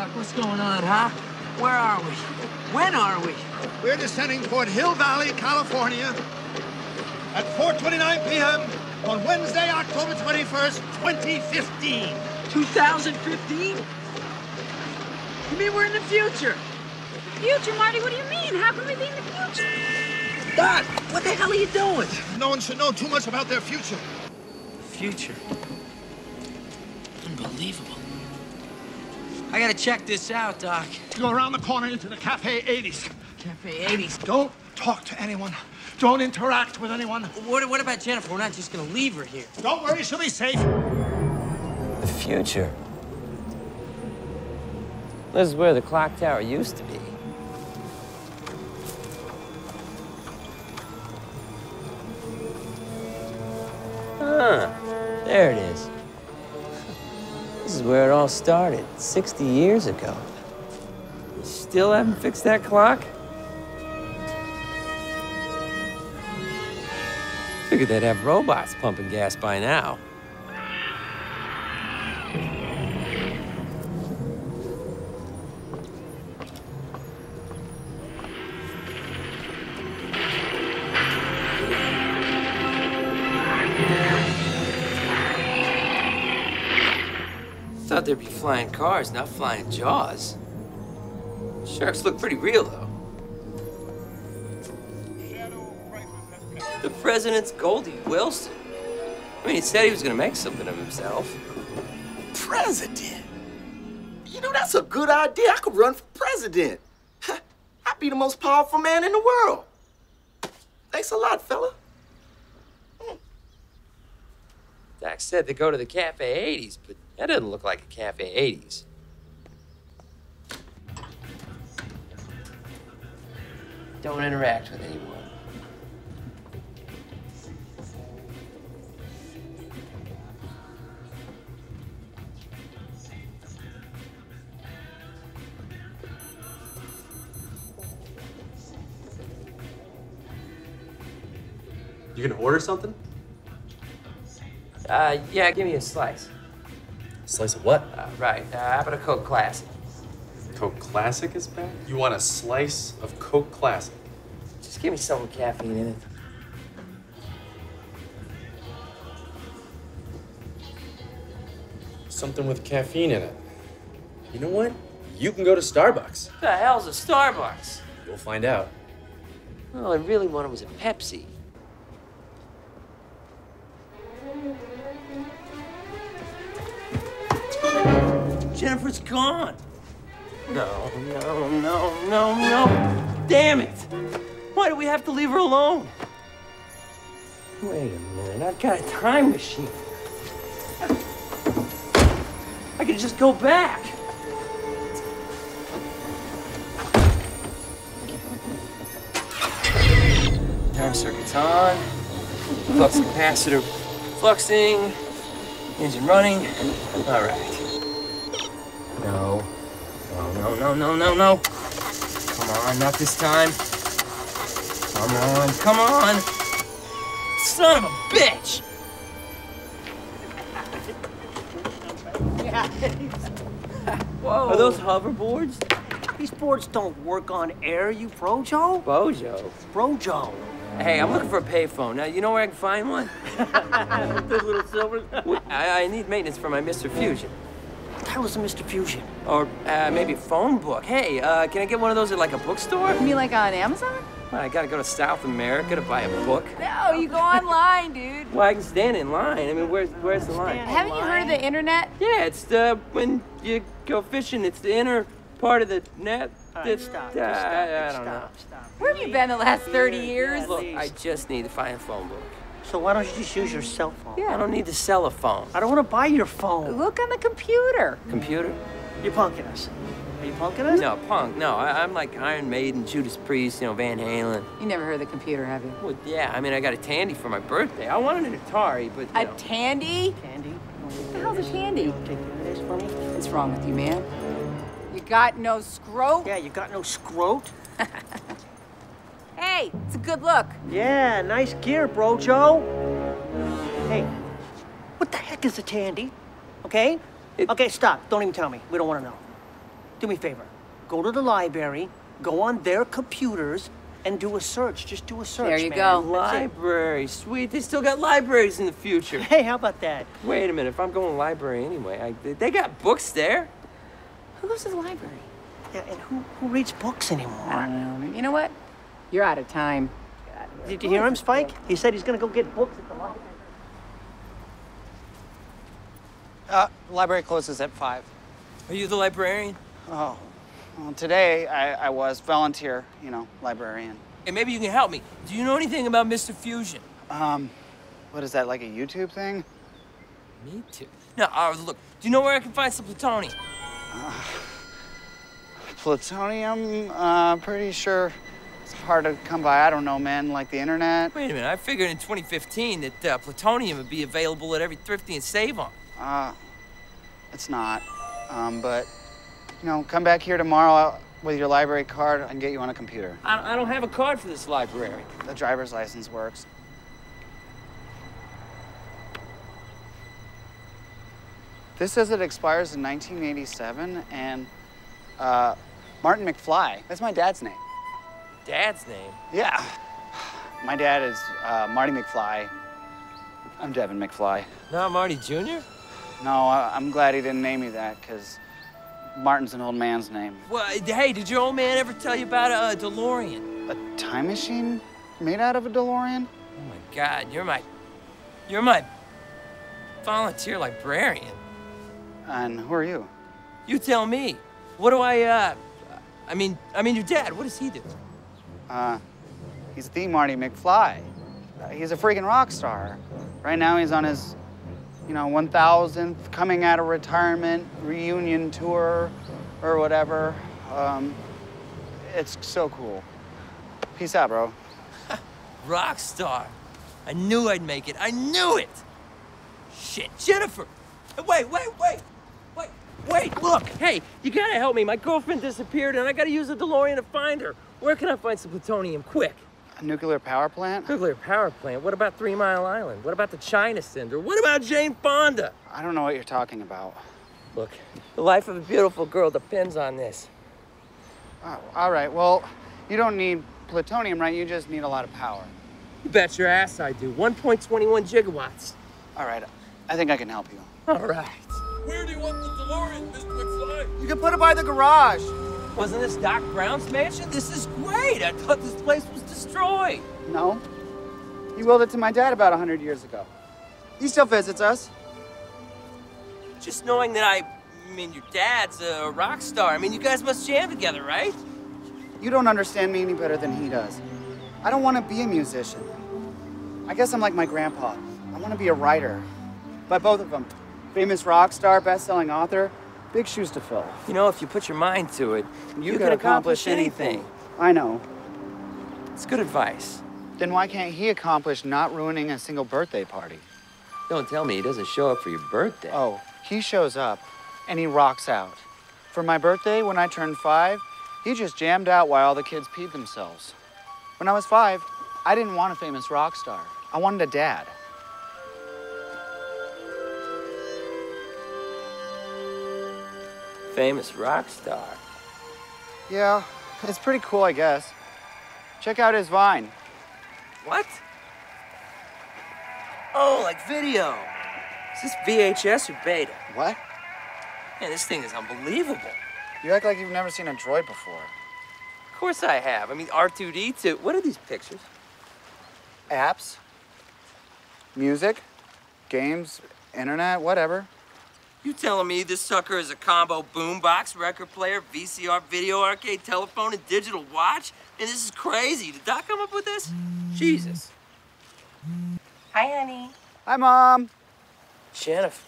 Doc, what's going on, huh? Where are we? When are we? We're descending toward Hill Valley, California at 4.29 p.m. on Wednesday, October 21st, 2015. 2015? You mean we're in the future? Future, Marty? What do you mean? How can we be in the future? Doc, what the hell are you doing? No one should know too much about their future. Future. Unbelievable. I gotta check this out, Doc. Go around the corner into the Cafe 80s. Cafe 80s. Don't talk to anyone. Don't interact with anyone. What, what about Jennifer? We're not just gonna leave her here. Don't worry, she'll be safe. The future. This is where the clock tower used to be. Huh. There it is. Where it all started, 60 years ago. You still haven't fixed that clock? Figured they'd have robots pumping gas by now. Thought there'd be flying cars, not flying jaws. Sharks look pretty real, though. The president's Goldie Wilson. I mean, he said he was gonna make something of himself. President? You know, that's a good idea. I could run for president. I'd be the most powerful man in the world. Thanks a lot, fella. Hmm. Doc said they go to the Cafe 80s, but that doesn't look like a Cafe 80s. Don't interact with anyone. You gonna order something? Uh, yeah, give me a slice. Slice of what? Uh, right, uh, how about a Coke Classic? Coke Classic is back? You want a slice of Coke Classic? Just give me some with caffeine in it. Something with caffeine in it. You know what? You can go to Starbucks. What the hell's a Starbucks? You'll find out. All I really wanted was a Pepsi. Jennifer's gone. No, no, no, no, no. Damn it. Why do we have to leave her alone? Wait a minute, I've got a time machine. I can just go back. Time circuit's on. Flux capacitor fluxing. Engine running. All right. No. No, no, no. Come on, not this time. Come on, come on. Son of a bitch! Yeah. Whoa. Are those hoverboards? These boards don't work on air, you brojo. Bojo. Brojo. Hey, I'm looking for a payphone. Now, you know where I can find one? the little silver. I, I need maintenance for my Mr. Fusion. What the hell is a Mr. Fusion? Or uh, maybe a phone book. Hey, uh, can I get one of those at like a bookstore? You mean like on Amazon? Well, I gotta go to South America to buy a book. No, you go online, dude. Well, I can stand in line. I mean, where's where's the line? Haven't you heard of the internet? Yeah, it's the when you go fishing. It's the inner part of the net. All right, that's- stop. uh, stop. I, I don't know. stop. Stop. Where have you been the last 30 years? Look, I just need to find a phone book. So why don't you just use your cell phone? Yeah, I don't need to sell a phone. I don't want to buy your phone. Look on the computer. Computer? You're punking us. Are you punking us? No, punk. No, I, I'm like Iron Maiden, Judas Priest, you know, Van Halen. You never heard of the computer, have you? Well, yeah, I mean, I got a Tandy for my birthday. I wanted an Atari, but you A know. Tandy? Candy. What the hell's a Tandy? Take this for me. What's wrong with you, man? You got no scrote? Yeah, you got no scrote. Hey, it's a good look. Yeah, nice gear, bro, Joe. Hey, what the heck is a tandy? Okay? It- okay, stop. Don't even tell me. We don't want to know. Do me a favor. Go to the library, go on their computers, and do a search. Just do a search. There you man. go. Library, sweet. They still got libraries in the future. Hey, how about that? Wait a minute. If I'm going to library anyway, I, they got books there. Who goes to the library? Yeah, and who, who reads books anymore? I don't know. You know what? You're out of time. Out of. Did you hear him, Spike? He said he's gonna go get books at the library. Uh, library closes at 5. Are you the librarian? Oh, well, today I, I was volunteer, you know, librarian. And maybe you can help me. Do you know anything about Mr. Fusion? Um, what is that, like a YouTube thing? Me too. No, uh, look. Do you know where I can find some plutonium? Plutonium, uh, pretty sure it's hard to come by. I don't know, man, like the internet. Wait a minute. I figured in 2015 that uh, plutonium would be available at every thrifty and Sav-on. Uh, it's not. Um, but, you know, come back here tomorrow with your library card and get you on a computer. I, I don't have a card for this library. The driver's license works. This says it expires in 1987, and uh, Martin McFly. That's my dad's name. Dad's name. Yeah. My dad is uh, Marty McFly. I'm Devin McFly. Not Marty Jr.? No, I- I'm glad he didn't name me that, because Martin's an old man's name. Well, hey, did your old man ever tell you about a, a DeLorean? A time machine made out of a DeLorean? Oh my God, you're my, you're my volunteer librarian. And who are you? You tell me. What do I, uh, I mean, I mean, your dad, what does he do? Uh, he's the Marty McFly. Uh, he's a freaking rock star. Right now he's on his, you know, 1000th coming out of retirement reunion tour or whatever. Um, it's so cool. Peace out, bro. Rock star. I knew I'd make it. I knew it. Shit, Jennifer. Wait, wait, wait. Wait, wait, look. Hey, you gotta help me. My girlfriend disappeared and I gotta use a DeLorean to find her. Where can I find some plutonium quick? A nuclear power plant? Nuclear power plant. What about Three Mile Island? What about the China Syndrome? What about Jane Fonda? I don't know what you're talking about. Look, the life of a beautiful girl depends on this. Uh, all right, well, you don't need plutonium, right? You just need a lot of power. You bet your ass I do. 1.21 gigawatts. All right, I think I can help you. All right. Where do you want the DeLorean, Mr. McFly? You can put it by the garage. Wasn't this Doc Brown's mansion? This is great. I thought this place was destroyed. No. He willed it to my dad about 100 years ago. He still visits us. Just knowing that I, I mean, your dad's a rock star. I mean, you guys must jam together, right? You don't understand me any better than he does. I don't want to be a musician. I guess I'm like my grandpa. I want to be a writer. By both of them, famous rock star, best-selling author, big shoes to fill. You know, if you put your mind to it, you, can can accomplish anything. I know. It's good advice. Then why can't he accomplish not ruining a single birthday party? Don't tell me he doesn't show up for your birthday. Oh, he shows up and he rocks out. For my birthday, when I turned five, he just jammed out while all the kids peed themselves. When I was five, I didn't want a famous rock star. I wanted a dad. Famous rock star. Yeah, it's pretty cool, I guess. Check out his Vine. What? Oh, like video. Is this VHS or beta? What? Man, this thing is unbelievable. You act like you've never seen a droid before. Of course I have. I mean, R2D2. What are these pictures? Apps, music, games, internet, whatever. You telling me this sucker is a combo boombox, record player, VCR, video arcade, telephone, and digital watch? And this is crazy. Did Doc come up with this? Jesus. Hi, honey. Hi, Mom. Jennifer.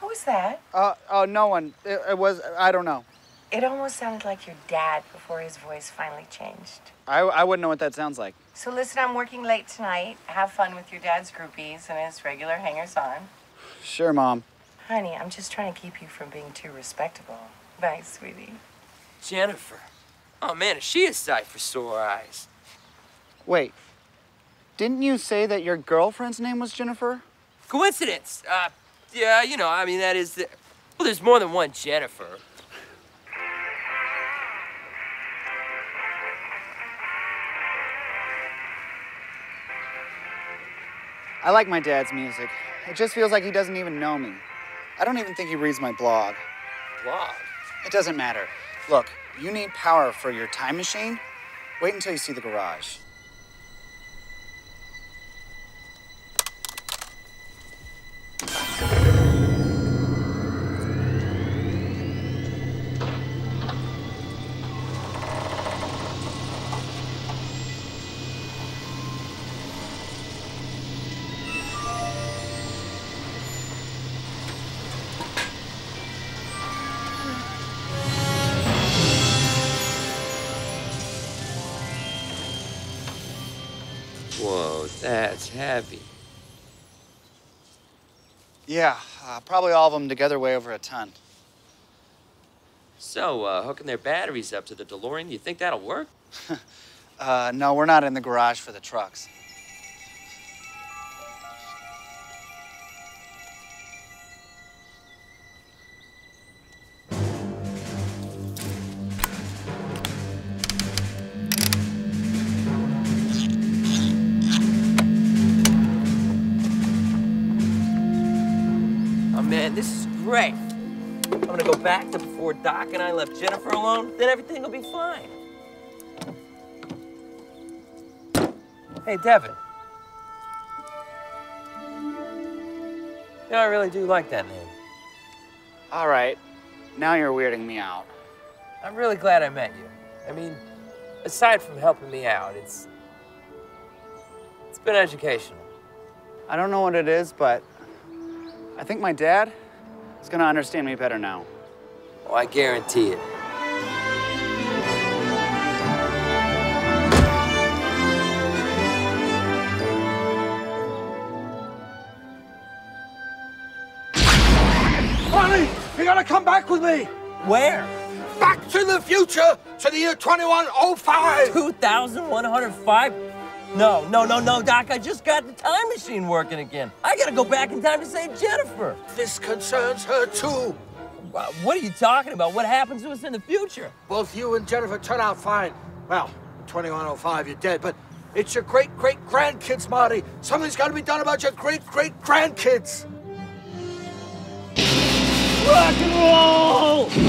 Who was that? Uh, oh, no one. It, it was, I don't know. It almost sounded like your dad before his voice finally changed. I, I wouldn't know what that sounds like. So listen, I'm working late tonight. Have fun with your dad's groupies and his regular hangers-on. Sure, Mom. Honey, I'm just trying to keep you from being too respectable. Thanks, sweetie. Jennifer. Oh, man, is she a sight for sore eyes? Wait, didn't you say that your girlfriend's name was Jennifer? Coincidence. Uh, yeah, you know, I mean, that is the... Well, there's more than one Jennifer. I like my dad's music. It just feels like he doesn't even know me. I don't even think he reads my blog. Blog? It doesn't matter. Look, you need power for your time machine. Wait until you see the garage. That's heavy. Yeah, uh, probably all of them together weigh over a ton. So, uh, hooking their batteries up to the DeLorean, you think that'll work? Uh, no, we're not in the garage for the trucks. Great. I'm gonna go back to before Doc and I left Jennifer alone, then everything will be fine. Hey, Devin. You know, I really do like that name. All right, now you're weirding me out. I'm really glad I met you. I mean, aside from helping me out, it's it's been educational. I don't know what it is, but I think my dad is gonna understand me better now. Oh, I guarantee it. Ronnie, you gotta come back with me. Where? Back to the future to the year 2105. 2,105? No, no, no, no, Doc. I just got the time machine working again. I gotta go back in time to save Jennifer. This concerns her too. What are you talking about? What happens to us in the future? Both you and Jennifer turn out fine. Well, 2105, you're dead, but it's your great great grandkids, Marty. Something's got to be done about your great great grandkids. Rock and roll!